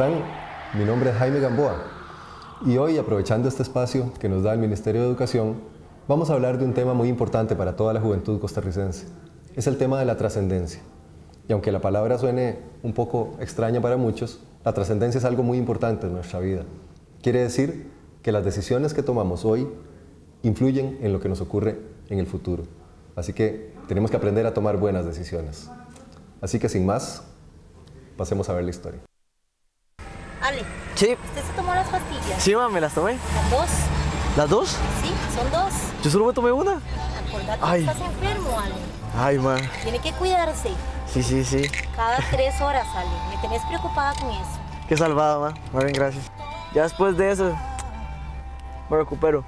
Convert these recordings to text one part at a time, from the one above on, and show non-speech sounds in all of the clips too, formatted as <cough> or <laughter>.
¿cómo están? Mi nombre es Jaime Gamboa y hoy, aprovechando este espacio que nos da el Ministerio de Educación, vamos a hablar de un tema muy importante para toda la juventud costarricense. Es el tema de la trascendencia. Y aunque la palabra suene un poco extraña para muchos, la trascendencia es algo muy importante en nuestra vida. Quiere decir que las decisiones que tomamos hoy influyen en lo que nos ocurre en el futuro. Así que tenemos que aprender a tomar buenas decisiones. Así que sin más, pasemos a ver la historia. Sí, ¿usted se tomó las pastillas? sí, ma, me las tomé. ¿Las dos? ¿Las dos? Sí, son dos. Yo solo me tomé una. Acordate Ay. que estás enfermo, Ale. Ay, ma. Tiene que cuidarse. Sí, sí, sí. Cada tres horas, Ale. Me tenés preocupada con eso. Qué salvada, ma. Muy bien, gracias. Ya después de eso, me recupero.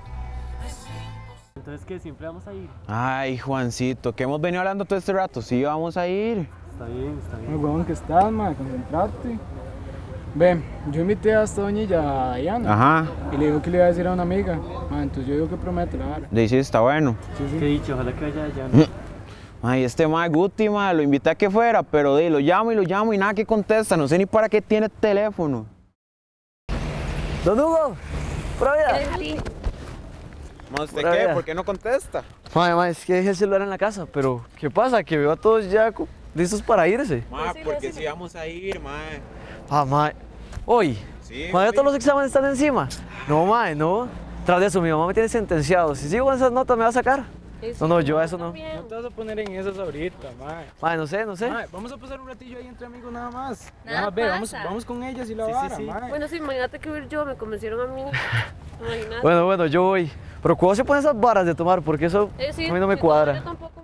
Entonces, ¿qué? ¿Siempre vamos a ir? Ay, Juancito, que hemos venido hablando todo este rato. Sí, vamos a ir. Está bien, está Muy bien. huevón que estás, ma, concentrate. Ve, yo invité a esta doñilla Diana Ajá. y le digo que le iba a decir a una amiga. Ma, entonces yo digo que promete la vara. De sí, está bueno. Sí, Qué sí. dicho, ojalá que vaya allá. Ay, este ma Guti, ma, lo invité a que fuera, pero de, lo llamo y lo llamo y nada que contesta. No sé ni para qué tiene teléfono. Don Hugo, pura vida. Ma, ¿usted Pura qué? vida. ¿Por qué no contesta? Ma, ma, es que dejé el celular en la casa, pero ¿qué pasa? Que veo a todos ya listos para irse. Ma, porque sí vamos a ir, ma. Ah, ma. Hoy. Sí, Ma, todos los exámenes están encima. No, ma, no. Tras de eso, mi mamá me tiene sentenciado. Si sigo con esas notas, me va a sacar. No, no, yo a eso no. No te vas a poner en esas ahorita, ma. Ma, no sé, no sé. Ma, vamos a pasar un ratillo ahí entre amigos nada más. Nada ve, vamos, pasa. vamos con ellas y la Sí, vara, sí. ma. Bueno, sí, imagínate que ir yo, me convencieron a mí. <laughs> Imagínate. Bueno, bueno, yo voy. Pero ¿cómo se ponen esas varas de tomar? Porque eso Eh, sí, a mí no me cuadra. Yo tampoco,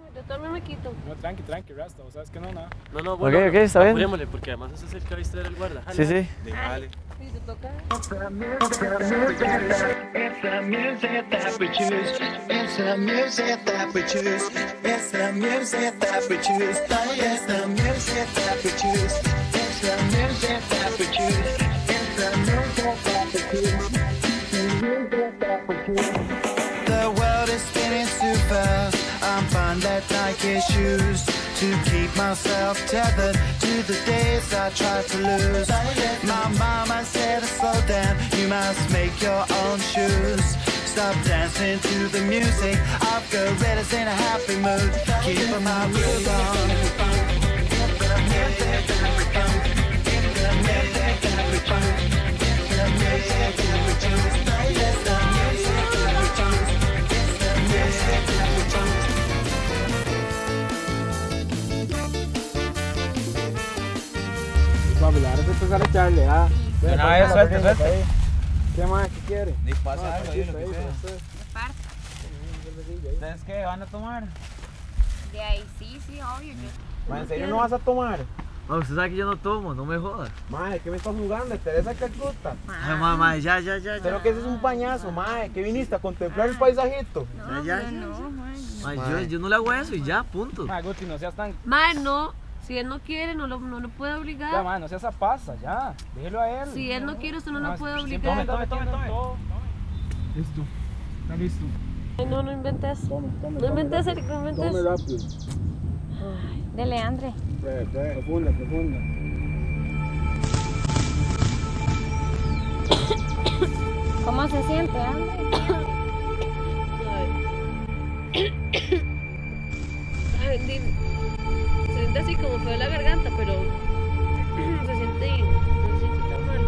me quito. No, tranqui, tranqui, Rasta, o sabes que no, nada. No, no, bueno. ok, está bien. Porque además ese es el que va a distraer el guarda. Sí, sí. Toca. To keep myself tethered to the days I tried to lose. My mama said, to slow down, you must make your own shoes. Stop dancing to the music. I've got gorillas in a happy mood. Keep my groove on. Papi, la hora de empezar a echarle, ah. Ve, Una vez, suelte. ahí. ¿Qué más? ¿Qué quiere? Ni pasa No, algo ahí, lo que sea. ¿Ustedes qué? ¿Van a tomar? De ahí sí, sí, obvio. Yo, ¿en serio no vas a tomar? Ma, usted sabe que yo no tomo, no me jodas. Madre, ¿qué me estás jugando? Teresa Calcuta. Ay, ma, ma, ya, ya, ya, Pero que ese es un pañazo, madre. ¿Qué viniste a contemplar el paisajito? no, ya, yo ya. no, man. Ma, yo, yo no le hago eso y ya, punto. Ma, Guti, no seas tan. Mae, no. Si él no quiere, no lo, no lo puede Ya, obligar. ma, no seas apasa, ya. Déjelo a él. Si él no quiere, usted no lo puede obligar. Tome, tome, tome, todo. Listo. Está listo. Ay, no, no inventes. No inventes, Eric, no Tome inventes. rápido. Dele, André. Pre, pre, profunda, profunda. ¿Cómo se siente, André? Como fue la garganta, pero <clears throat> se siente, se ponte.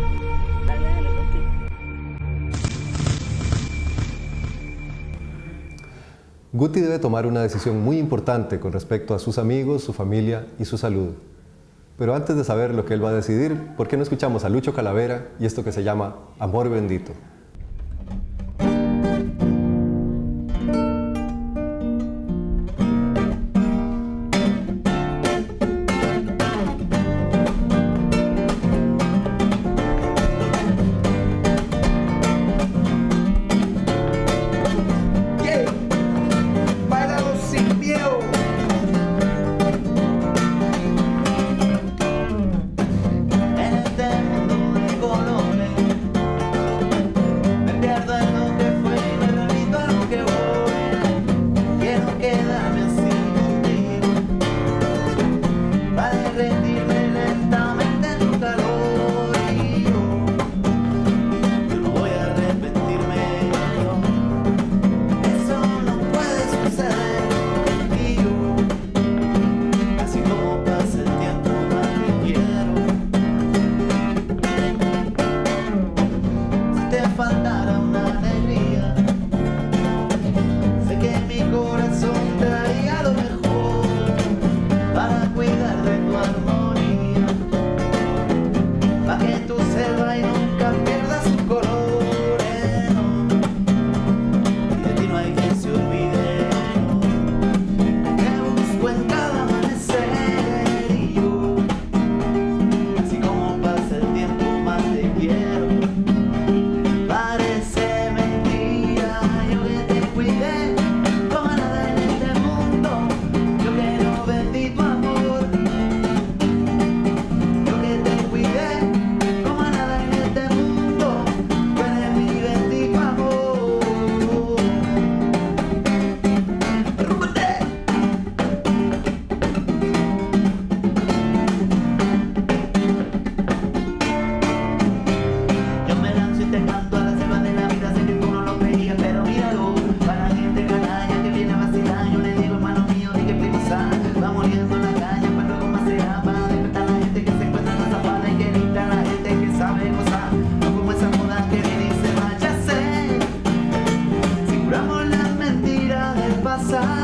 Guti debe tomar una decisión muy importante con respecto a sus amigos, su familia y su salud. Pero antes de saber lo que él va a decidir, ¿por qué no escuchamos a Lucho Calavera y esto que se llama Amor Bendito? passar.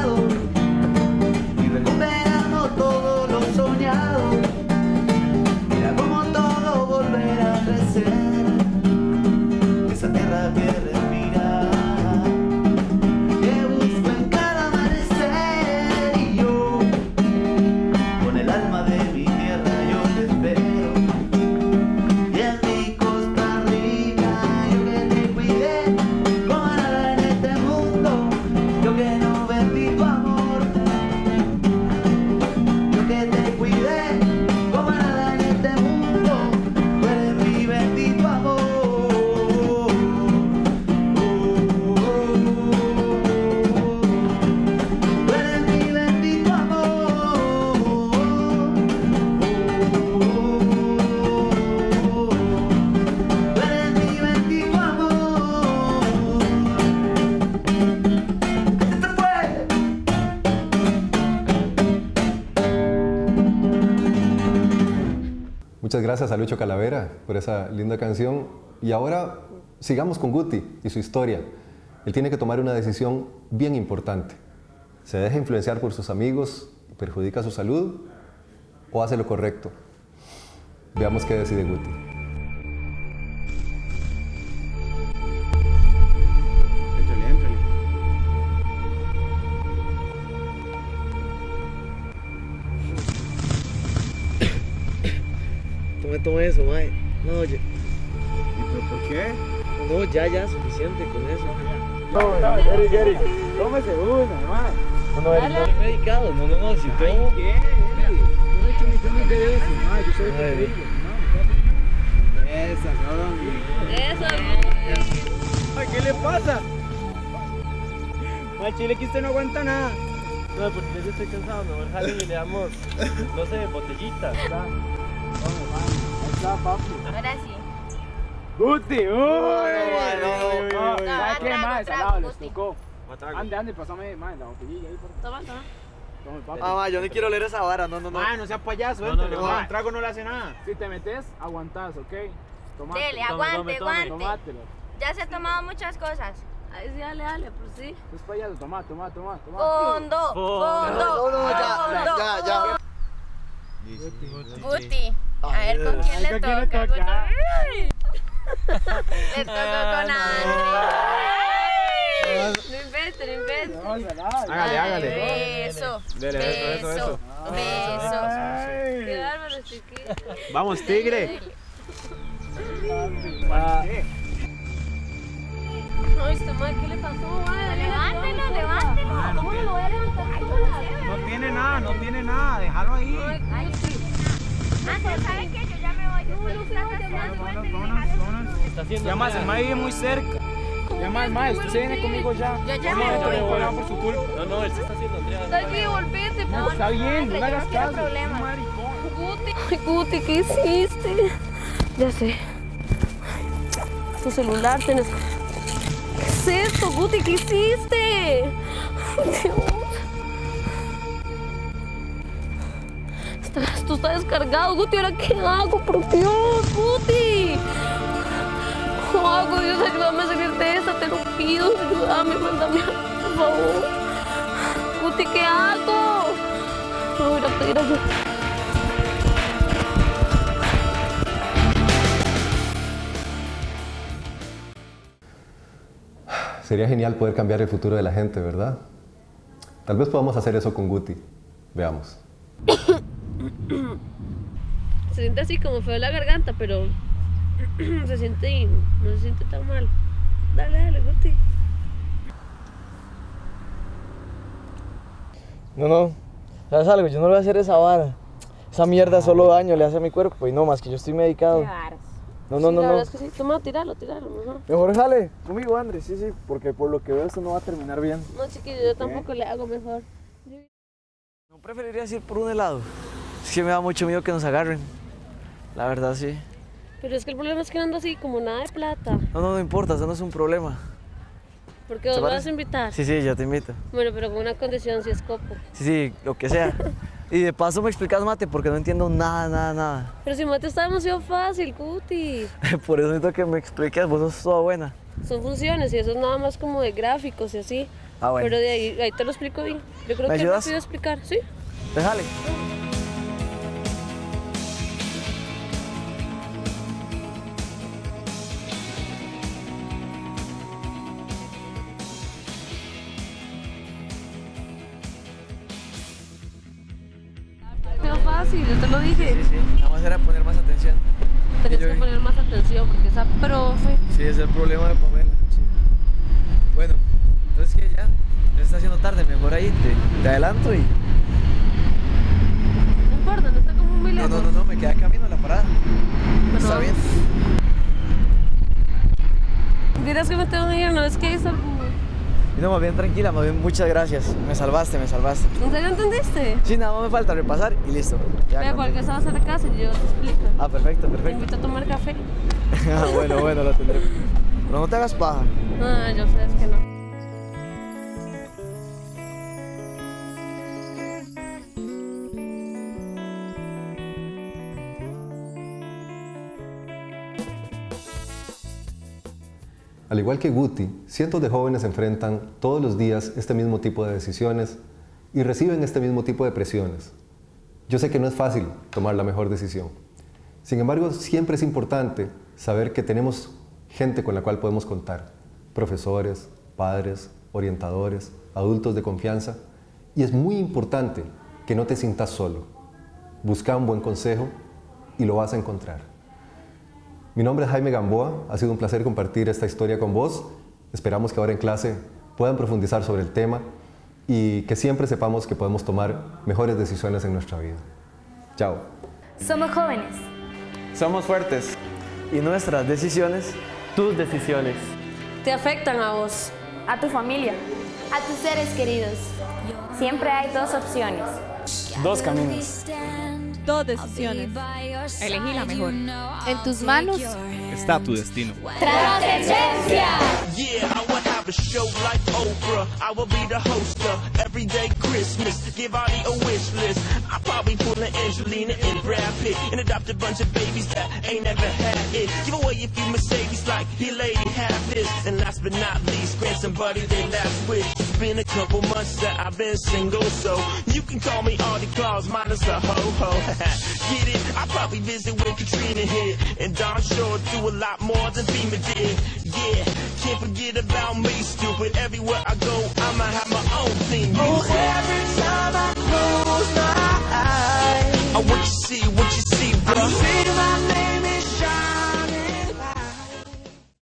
Gracias a Lucho Calavera por esa linda canción. Y ahora sigamos con Guti y su historia. Él tiene que tomar una decisión bien importante. ¿Se deja influenciar por sus amigos y perjudica su salud? ¿O hace lo correcto? Veamos qué decide Guti. Tome eso, mae. No, ya, ¿Y pero por qué? no, ya, ya, suficiente con eso. No, no, Jerry, Jerry. Tómese una, man. No, no, estoy medicado, no, no, no, si tomo... ¿Qué? Yo no he hecho millones de. Yo soy. Esa, cabrón. Eso, Ay, ¿Qué le pasa? Ay, chile, que usted no aguanta nada. No, porque yo estoy cansado, mejor jalen y le damos, no sé, botellitas. Está, papi. Ahora sí. Guti, uy. no, no, no. ¿Sabes qué, más? trago, Salado, les tocó. Ande, ande, pasame, man, la botellilla ahí, toma, toma. Ah, mae, yo no quiero leer esa vara, no, no, no. Ah, no sea payaso, No, no, éntrale, no, ma, no. Un trago no le hace nada. Si te metes, aguantás, ¿ok? Tomate. Dele, aguante, aguante. Tomátelo. Ya se ha tomado muchas cosas. Ahí sí, dale, dale, pues sí. Es payaso, toma, toma, toma, toma. Fondo, fondo, No, no, ya, fondo. ya, ya. Guti, a ver con quién le ¿con quién le toca. Le <laughs> tocó con André. No inventes, no inventes. Hágale, hágale. Beso, Dele, eso, eso, eso. beso. Qué bárbaro, chiquito. Vamos, tigre. Ah, este mae, ¿qué le pasó? Levántelo, levántelo. ¿Cómo lo voy a levantar? No tiene nada, no tiene nada. Déjalo ahí. Ay, sí. André, ¿sabe qué? Yo ya me voy. No, no, Ya el vive muy cerca. Ya más, más, usted se viene conmigo ya. Yo ya No, me no, voy. no, no, por su culpa. No, no, él se está haciendo Andrea. Dale, volvete, No, por está bien, no hagas caso. Guti. Ay, Guti, ¿qué hiciste? Ya sé. Tu celular tienes. ¿Qué es esto, Guti? ¿Qué hiciste? Dios. Esto está descargado, Guti. ¿Ahora qué hago? Por Dios, Guti. ¿Cómo hago? Dios, ayúdame a salir de esta. Te lo pido. Ayúdame, mándame algo, por favor. Guti, ¿qué hago? Me voy a pedir ayuda. Sería genial poder cambiar el futuro de la gente, ¿verdad? Tal vez podamos hacer eso con Guti. Veamos. <coughs> <clears throat> Se siente así como feo la garganta, pero <clears throat> se siente, no se siente tan mal. Dale, dale, Guti. No, no. ¿Sabes algo? Yo no le voy a hacer esa vara. Esa mierda solo daño le hace a mi cuerpo y no más que yo estoy medicado. No, no, Sí, no, la no. verdad es que sí. Toma, tíralo, tíralo. mejor. Mejor jale conmigo, Andrés. Sí, sí, porque por lo que veo esto no va a terminar bien. No, chiquillo, yo tampoco le hago mejor. No preferirías ir por un helado. Es que me da mucho miedo que nos agarren. La verdad, sí. Pero es que el problema es que ando así como nada de plata. No, no, no importa, eso no es un problema. Porque vos ¿Te me vas a invitar. Sí, sí, yo te invito. Bueno, pero con una condición, si es copo. Sí, sí, lo que sea. <laughs> Y de paso me explicas mate porque no entiendo nada, nada, nada. Pero si mate está demasiado fácil, Guti. <laughs> Por eso necesito que me expliques, vos sos toda buena. Son funciones y eso es nada más como de gráficos y así. Ah, bueno. Pero de ahí, ahí te lo explico bien. Yo creo ¿Me que ayudas? rápido explicar, ¿sí? Déjale. Fácil, yo te lo dije. Sí, sí. Nada más era poner más atención. Tenés yo- que poner más atención porque esa profe. Sí, es el problema de Pamela. sí. Bueno, entonces que ya, ya está haciendo tarde, mejor ahí te, te adelanto y... No importa, no está como muy No, lejos. no, no, no, me queda camino a la parada. Pero Está vamos. bien. Dirás que me tengo que ir, no es que es algo. Y no, más bien tranquila, más bien muchas gracias. Me salvaste, me salvaste. ¿En serio entendiste? Sí, nada más me falta repasar y listo. Ya cualquier cosa vas a la casa y yo te explico. Ah, perfecto, Te perfecto. invito a tomar café. <laughs> Ah, bueno, bueno, lo tendré. Pero no te hagas paja. Ah, yo sé, es que no. Al igual que Guti, cientos de jóvenes enfrentan todos los días este mismo tipo de decisiones y reciben este mismo tipo de presiones. Yo sé que no es fácil tomar la mejor decisión. Sin embargo, siempre es importante saber que tenemos gente con la cual podemos contar. Profesores, padres, orientadores, adultos de confianza. Y es muy importante que no te sientas solo. Busca un buen consejo y lo vas a encontrar. Mi nombre es Jaime Gamboa, ha sido un placer compartir esta historia con vos. Esperamos que ahora en clase puedan profundizar sobre el tema y que siempre sepamos que podemos tomar mejores decisiones en nuestra vida. Chao. Somos jóvenes. Somos fuertes. Y nuestras decisiones, Tus decisiones. Te afectan a vos. A tu familia. A tus seres queridos. Siempre hay dos opciones. Dos caminos. Dos decisiones. Elegí la mejor. En tus manos. Está tu destino. Trascendencia. It's been a couple months that I've been single, so you can call me all the minus a ho-ho. <laughs> Get it? I probably visit with Katrina here, and Don Shore do a lot more than FEMA did. Yeah, can't forget about me, stupid. Everywhere I go, I'ma have my own theme music. Oh, every time I close my eyes, I want you see, what you see, bro.